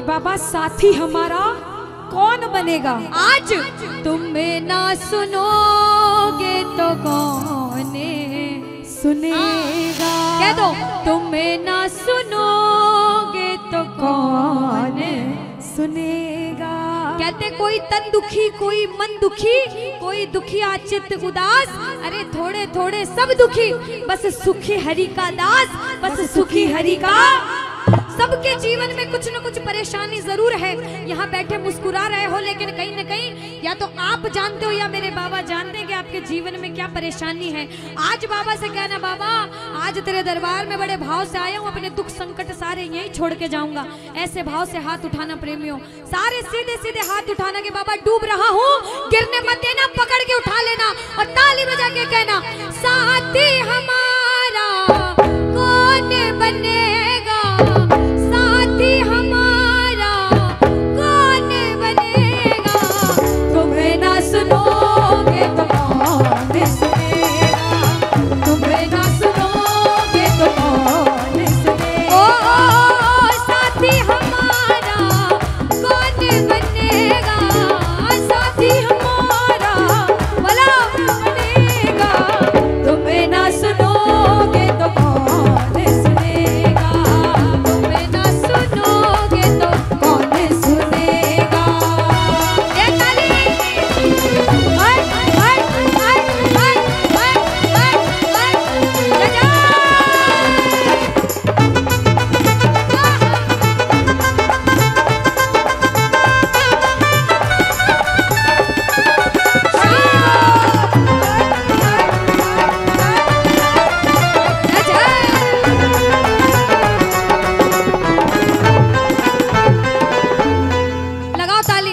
कि बाबा साथी हमारा कौन बनेगा? आज। तुम ना सुनोगे तो कौन सुनेगा? कह दो। तुम्हें ना सुनोगे तो कौन सुनेगा? कहते कोई तन दुखी कोई मन दुखी कोई दुखी चित्त उदास अरे थोड़े थोड़े सब दुखी। बस सुखी हरि का दास बस सुखी हरि का सबके जीवन में कुछ न कुछ परेशानी ज़रूर है। यहाँ बैठे मुस्कुरा रहे हो, लेकिन कहीं ना कहीं या तो आप जानते हो या मेरे बाबा जानते हैं कि आपके जीवन में क्या परेशानी है। आज बाबा से कहना, बाबा, आज तेरे दरबार में बड़े भाव से आया हूँ, अपने दुख संकट सारे यहीं छोड़ के जाऊँगा। ऐसे भाव से हाथ उठाना प्रेमियों, सारे सीधे सीधे हाथ उठाना कि बाबा डूब रहा हूँ, गिरने मत देना, पकड़ के उठा लेना और ताली बजा के कहना, साथी हमारा कौन बनेगा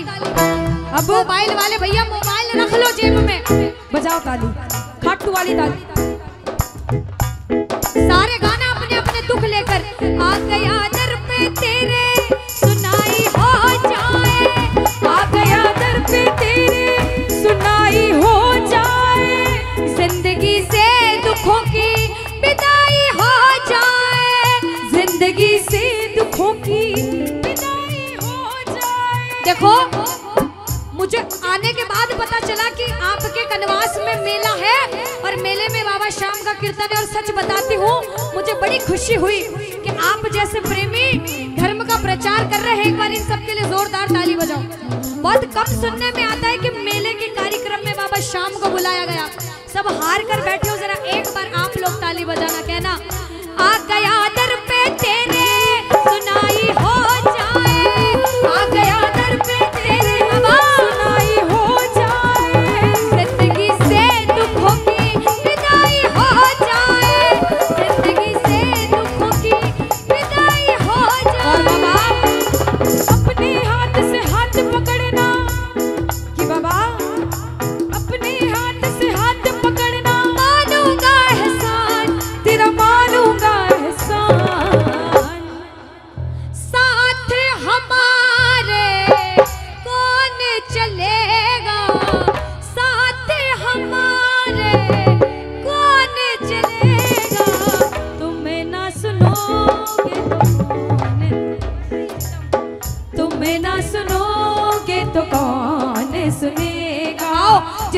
अब मोबाइल वाले भैया, मोबाइल रख लो जेब में। बजाओ ताली। खाटू वाली ताली। सारे गाना अपने अपने दुख लेकर आ गया दर पे तेरे। सुनाई हो जाए, आ गया दर पे तेरे। सुनाई हो जाए, ज़िंदगी से दुखों की विदाई हो जाए। ज़िंदगी से दुखों की विदाई हो जाए। देखो आने के बाद पता चला कि आपके कनवास में मेला है और मेले में बाबा श्याम का कीर्तन है और सच बताती हूँ, मुझे बड़ी खुशी हुई कि आप जैसे प्रेमी धर्म का प्रचार कर रहे हैं, एक बार इन सबके लिए जोरदार ताली बजाओ। बहुत कम सुनने में आता है कि मेले के कार्यक्रम में बाबा श्याम को बुलाया गया। सब हार कर बैठे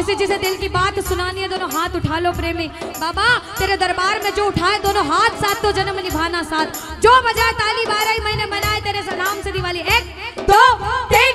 जिसे जिसे दिल की बात सुनानी है, दोनों हाथ उठा लो प्रेमी। बाबा, तेरे दरबार में जो उठाए, दोनों हाथ साथ तो जन्म निभाना साथ। जो बजाए ताली बारह महीने मनाए, तेरे सलाम से दिवाली। एक, दो, तीन।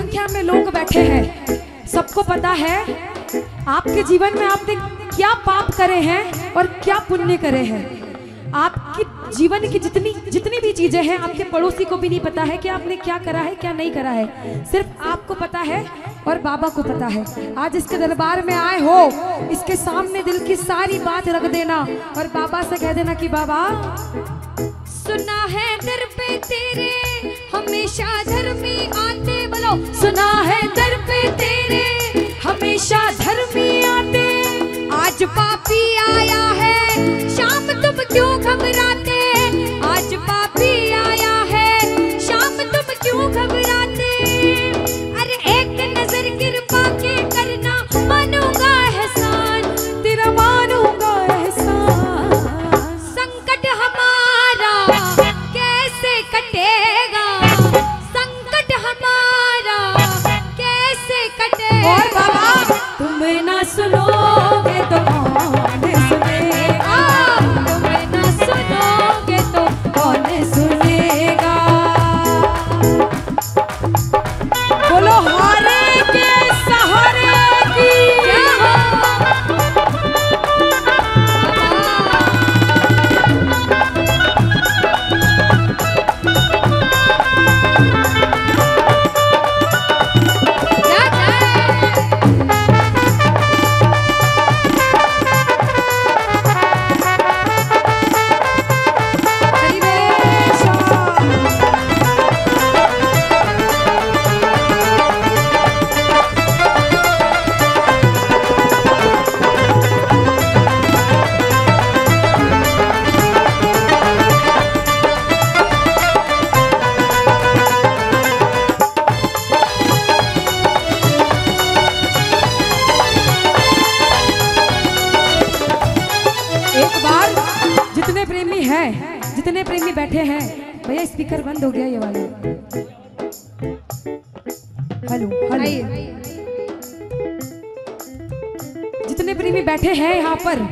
संख्या में लोग बैठे हैं। सबको पता है, आपके जीवन में आपने क्या पाप करे हैं और क्या पुण्य करे हैं। आपकी जीवन की जितनी जितनी भी चीज़ें हैं, आपके पड़ोसी को भी नहीं पता है कि आपने क्या करा है, क्या नहीं करा है। सिर्फ़ आपको पता है और बाबा को पता है। आज इसके दरबार में आए हो, इसके सामने दिल की सारी बात रख देना और बाबा से कह देना कि, बाबा, सुना है दर पे तेरे, हमेशा धर्मी आते सुना है दर पे तेरे, हमेशा धर्मी आते। आज पापी आया है, शाम तुम क्यों घबराते? बैठे हैं। भैया स्पीकर बंद हो गया ये वाला। Hello hello. जितने प्रेमी बैठे हैं यहाँ पर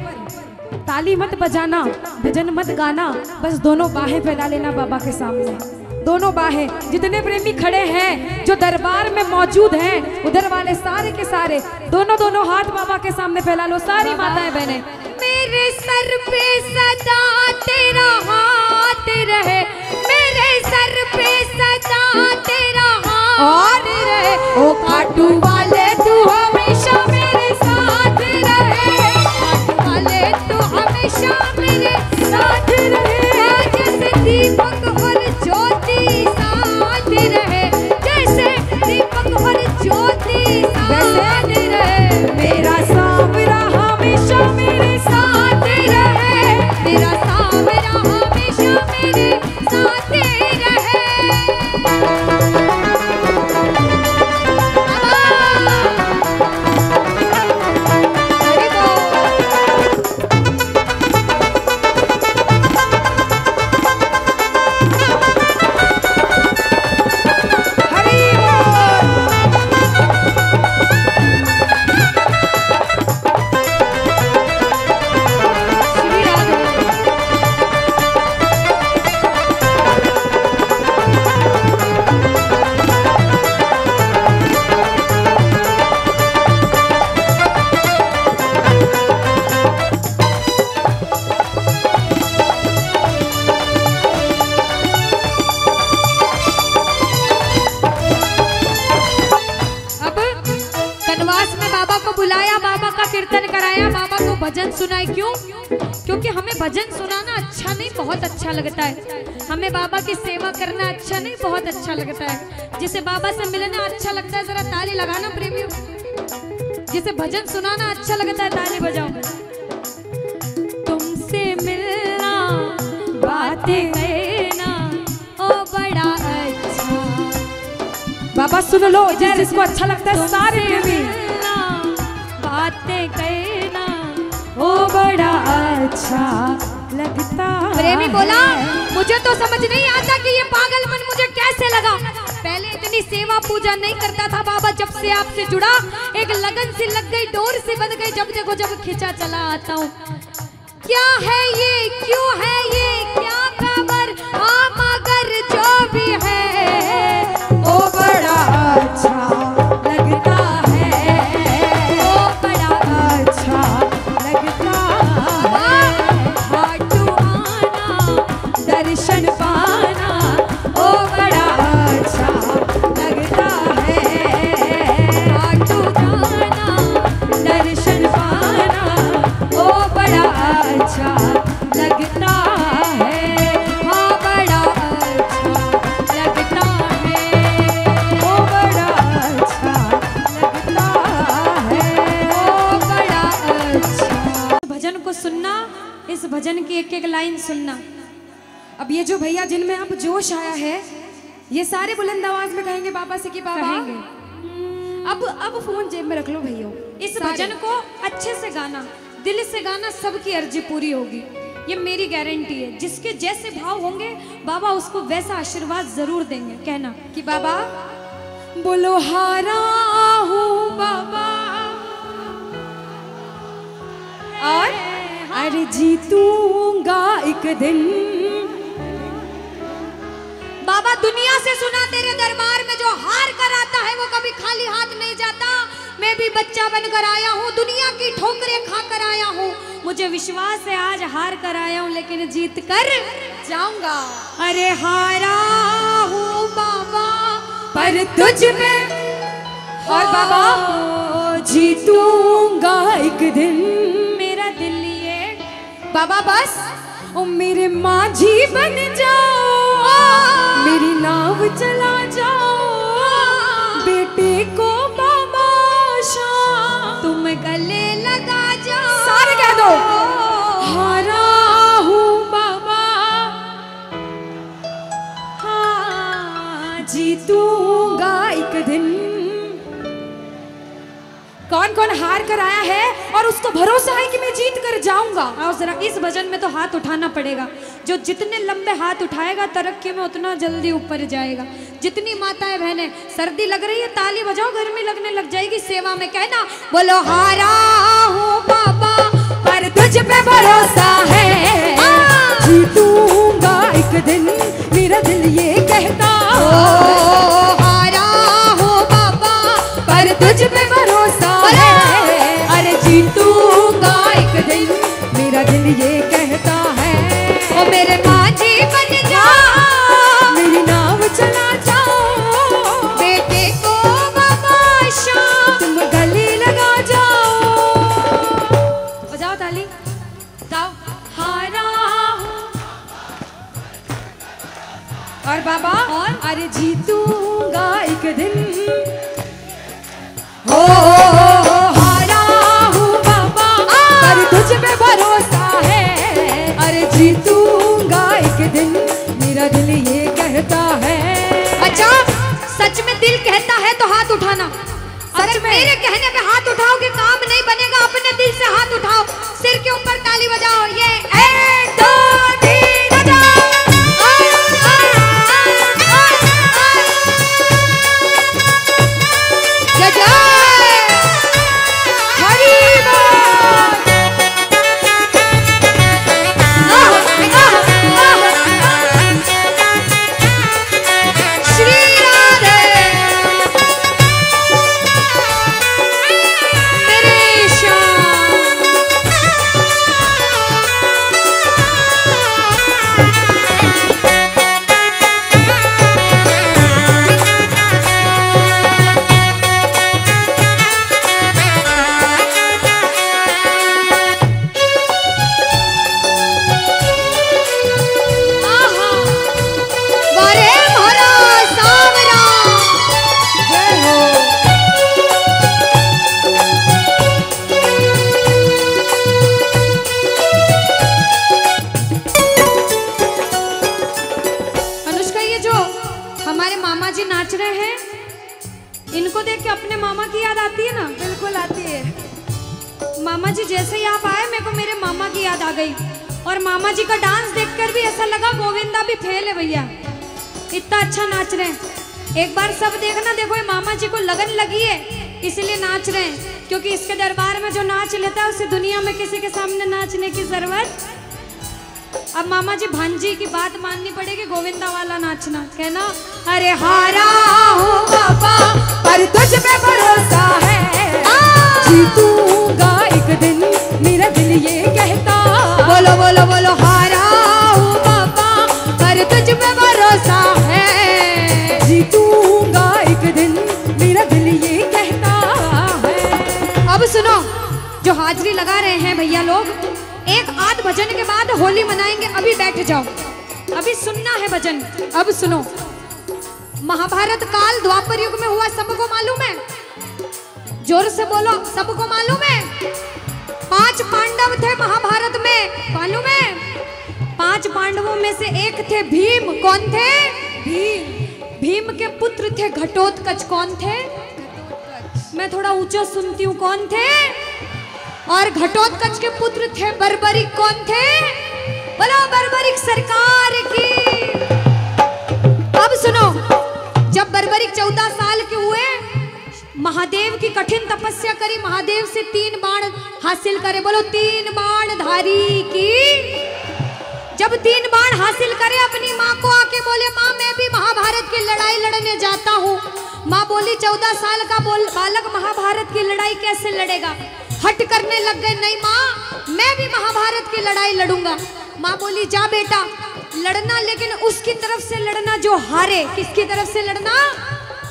ताली मत बजाना भजन मत गाना बस दोनों बाहें फैला लेना बाबा के सामने। दोनों बाहें जितने प्रेमी खड़े हैं जो दरबार में मौजूद हैं उधर वाले सारे के सारे दोनों दोनों हाथ बाबा के सामने फैला लो सारी माताएँ बहनें। मेरे सर पे सदा तेरा हाथ रहे। मेरे सर पे सदा तेरा हाथ रहे। ओ खाटू वाले। लगता है। हमें बाबा की सेवा करना अच्छा नहीं बहुत अच्छा लगता है। जिसे बाबा से मिलना अच्छा लगता है जरा ताली लगाना प्रेमियों। जिसे भजन सुनाना अच्छा लगता है ताली बजाओ। तुमसे मिलना बातें कहना ओ बड़ा अच्छा। बाबा सुन लो जिस जिसको अच्छा लगता है सारे बातें कहना ओ बड़ा अच्छा। लगता भी बोला मुझे तो समझ नहीं आता कि ये पागल मन मुझे कैसे लगा। पहले इतनी सेवा पूजा नहीं करता था बाबा जब से आपसे जुड़ा एक लगन से लग गई डोर से बन गई जब देखो जब खींचा चला आता हूँ। क्या है ये? क्यों है ये? क्या खबर? हम अगर जो भी है जो भैया जिनमें अब जोश आया है ये सारे बुलंद आवाज़ में कहेंगे बाबा से कि बाबा। कहेंगे। अब अब फ़ोन जेब में रख लो भैया। इस भजन को अच्छे से गाना दिल से गाना सबकी अर्जी पूरी होगी। ये मेरी गारंटी है। जिसके जैसे भाव होंगे बाबा उसको वैसा आशीर्वाद ज़रूर देंगे। कहना कि बाबा बोलो हारा हूँ बाबा। और? अरे जीतूँगा एक दिन। बाबा दुनिया से सुना तेरे दरबार में जो हार कर आता है, वो कभी खाली हाथ नहीं जाता। मैं भी बच्चा बनकर आया हूँ, दुनिया की ठोकरें खा कर आया हूँ। मुझे विश्वास है, आज हार कर आया हूँ, लेकिन जीत कर जाऊँगा। अरे हारा हूँ बाबा, पर तुझ में और बाबा, जीतूँगा एक दिन। मेरा दिल ये, बाबा बस मेरे माझी बन जाओ। मेरी नाव चला जाओ। बेटे को बाबा तुम गले लगा जाओ। सारे कह दो। हारा हूँ बाबा। हाँ जीतूँगा एक दिन। कौन कौन हार कर आया है और उसको भरोसा है कि मैं जीत कर जाऊँगा आओ जरा इस भजन में तो हाथ उठाना पड़ेगा। जो जितने लंबे हाथ उठाएगा, तरक्की में उतना जल्दी ऊपर जाएगा। जितनी माताएँ बहनें, सर्दी लग रही है, ताली बजाओ, गर्मी लगने लग जाएगी सेवा में। कहना, बोलो, हारा हूँ बाबा, पर तुझ पे भरोसा है। जीतूँगा एक दिन, मेरा दिल ये कहता हारा हूँ बाबा, पर तुझ पे ये कहता है ओ मेरे माझी बन जा मेरी नाव चला जाओ। बेटे को बाबा तुम गले लगा जाओ। बजाओ ताली। जाओ। हारा और बाबा और? अरे जीतूँगा नाच रहे हैं? इनको देख के अपने मामा की याद आती है ना? बिल्कुल आती है। मामा जी जैसे ही आप आए मेरे को मेरे मामा की याद आ गई। और मामा जी का डांस देखकर भी ऐसा लगा गोविंदा भी फेल है भैया। इतना अच्छा नाच रहे हैं। एक बार सब देखना देखो ये मामा जी को लगन लगी है इसलिए नाच रहे हैं। क्योंकि इसके दरबार में जो नाच लेता है उसे दुनिया में किसी के सामने नाचने की ज़रूरत अब मामा जी भांजी की बात माननी पड़ेगी गोविंदा वाला नाचना। कहना, अरे हारा हूँ बाबा, पर तुझ पे भरोसा है। जीतूँगा एक दिन, मेरा दिल ये कहता। बोलो बोलो बोलो, हारा हूँ बाबा, पर तुझ पे भरोसा है। जीतूँगा एक दिन, मेरा दिल ये कहता है। अब सुनो, जो हाजरी लगा रहे हैं भैया लोग एक आध भजन के बाद होली मनाएँगे। अभी बैठ जाओ। अभी सुनना है भजन। अब सुनो। महाभारत काल द्वापर युग में हुआ, सबको मालूम है? ज़ोर से बोलो, सबको मालूम है? पाँच पांडव थे महाभारत में। मालूम है? पाँच पांडवों में से एक थे भीम। कौन थे? भीम। भीम के पुत्र थे घटोत्कच। कौन थे? मैं थोड़ा ऊँचा सुनती हूँ। कौन थे? और घटोत्कच के पुत्र थे बर्बरिक कौन थे? बोलो बर्बरिक सरकार की। अब सुनो, जब बर्बरिक चौदह साल के हुए, महादेव की कठिन तपस्या करी, महादेव से तीन बाण हासिल करे। बोलो, तीन बाण धारी की। जब तीन बाण हासिल करे, अपनी माँ को आके बोले, माँ, मैं भी महाभारत की लड़ाई लड़ने जाता हूँ। माँ बोली, चौदह साल का बोल, बालक महाभारत की लड़ाई कैसे लड़ेगा? हट करने लग गए नहीं माँ मैं भी महाभारत की लड़ाई लड़ूँगा। माँ बोली जा बेटा लड़ना लेकिन उसकी तरफ़ से लड़ना जो हारे। किसकी तरफ़ से लड़ना?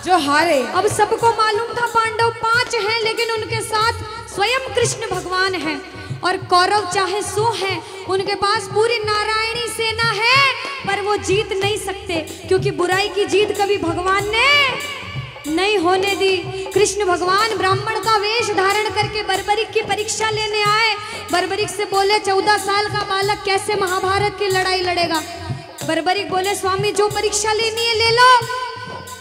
जो हारे। अब सबको मालूम था पांडव पाँच हैं लेकिन उनके साथ स्वयं कृष्ण भगवान हैं। और कौरव चाहे सो हैं उनके पास पूरी नारायणी सेना है पर वो जीत नहीं सकते क्योंकि बुराई की जीत कभी भगवान ने नहीं होने दी। कृष्ण भगवान ब्राह्मण का वेश धारण करके बर्बरिक की परीक्षा लेने आए। बर्बरिक से बोले, चौदह साल का बालक कैसे महाभारत की लड़ाई लड़ेगा? बर्बरिक बोले, स्वामी, जो परीक्षा लेनी है ले लो।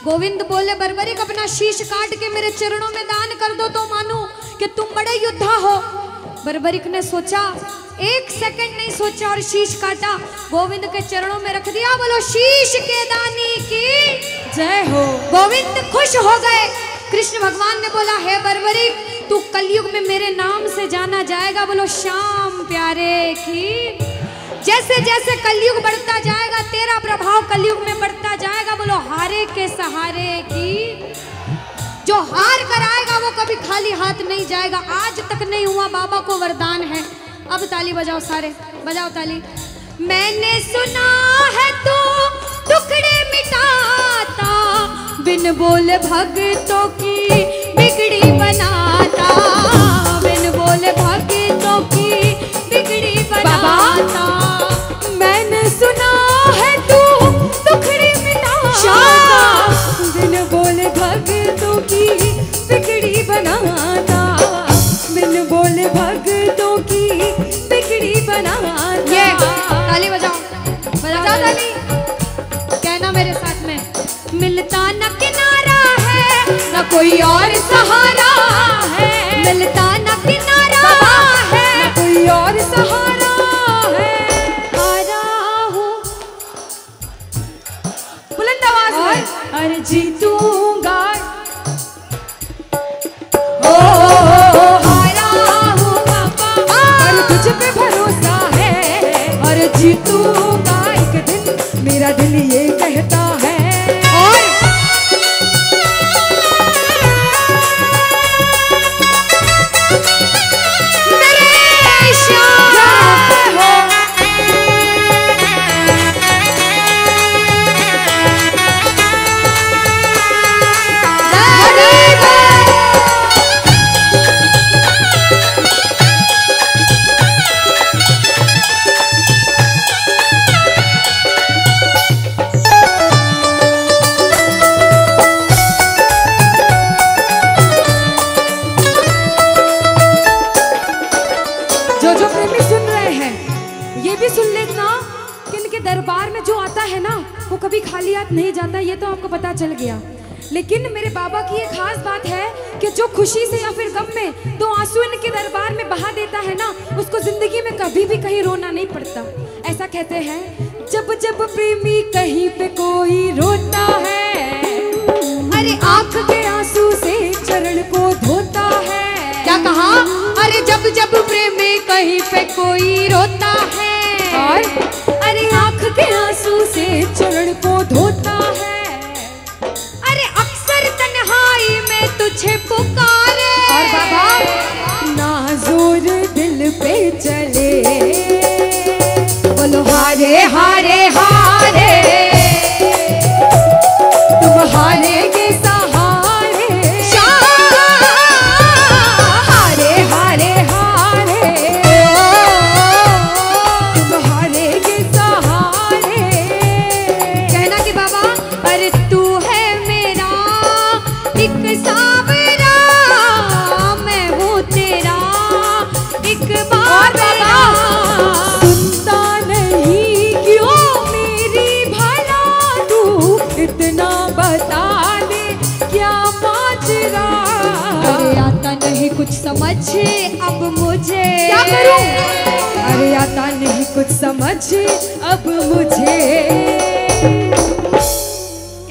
गोविंद बोले, बर्बरिक, अपना शीश काट के मेरे चरणों में दान कर दो तो मानू कि तुम बड़े योद्धा हो। बर्बरिक ने सोचा, एक सेकंड नहीं सोचा और शीश काटा। गोविंद के चरणों में रख दिया, बोलो, शीश के दानी की जय हो। गोविंद खुश हो गए। कृष्ण भगवान ने बोला, हे बर्बरिक, तू कलयुग में मेरे नाम से जाना जाएगा। बोलो, श्याम प्यारे की जैसे जैसे कलयुग बढ़ता जाएगा, तेरा प्रभाव कलयुग में बढ़ता जाएगा। बोलो, हारे के सहारे की जो हार कर आएगा वो कभी खाली हाथ नहीं जाएगा। आज तक नहीं हुआ, बाबा को वरदान है। अब ताली बजाओ सारे, बजाओ ताली। मैंने सुना है तो टुकड़े मिटाता, बिन बोल भगतों की बिगड़ी बनाता। चल गया। लेकिन मेरे बाबा की एक खास बात है कि जो खुशी से या फिर गम में दो आँसू इनके दरबार में बहा देता है ना उसको ज़िंदगी में कभी भी कहीं रोना नहीं पड़ता। ऐसा कहते हैं जब जब प्रेमी कहीं पे कोई रोता है अरे आँख के आँसू से चरण को धोता है। क्या कहा? अरे जब जब प्रेम कहीं पे कोई रोता है। और? अरे आँख के आँसू से चरण को धोता तुझे पुकारे। और बाबा? नाजोर दिल पे चले। बोलो हारे हारे हारे।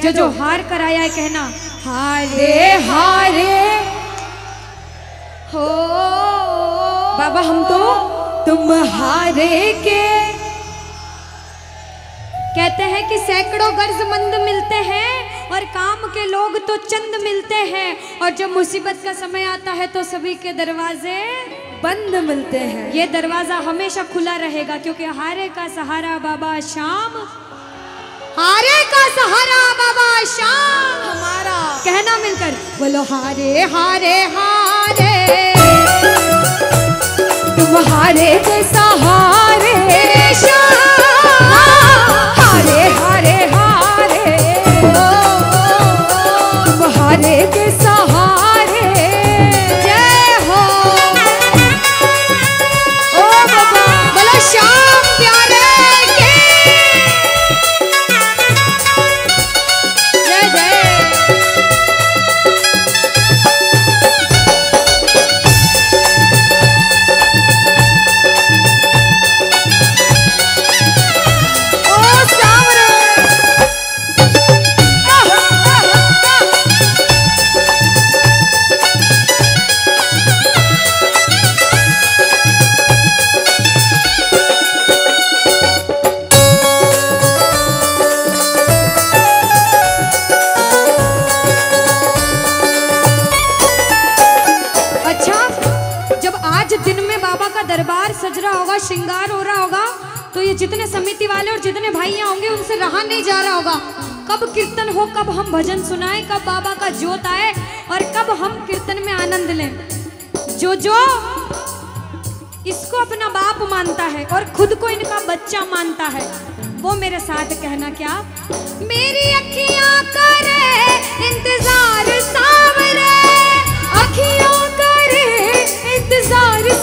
जो जो हार कर आया है कहना हारे हारे। हो। बाबा हम तो तुम हारे के कहते हैं कि सैकड़ों गर्जमंद मिलते हैं और काम के लोग तो चंद मिलते हैं। और जब मुसीबत का समय आता है तो सभी के दरवाजे बंद मिलते हैं। ये दरवाज़ा हमेशा खुला रहेगा क्योंकि हारे का सहारा बाबा शाम हारे का सहारा बाबा शाम हमारा। कहना मिलकर बोलो हारे हारे हारे। तुम हारे के सहारे। जितने समिति वाले और जितने भाइया होंगे, उनसे रहा नहीं जा रहा होगा। कब कीर्तन हो, कब हम भजन सुनाए, कब बाबा का जोत आए, और कब हम कीर्तन में आनंद लें। जो जो, इसको अपना बाप मानता है और खुद को इनका बच्चा मानता है, वो मेरे साथ कहना क्या मेरी अखियाँ करे, इंतज़ार सावरे। अखियाँ करे, इंतज़ार